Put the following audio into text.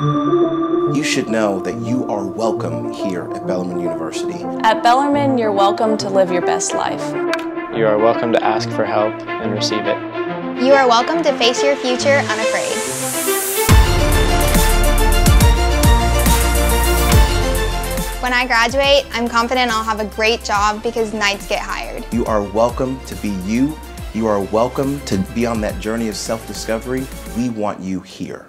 You should know that you are welcome here at Bellarmine University. At Bellarmine, you're welcome to live your best life. You are welcome to ask for help and receive it. You are welcome to face your future unafraid. When I graduate, I'm confident I'll have a great job because Knights get hired. You are welcome to be you. You are welcome to be on that journey of self-discovery. We want you here.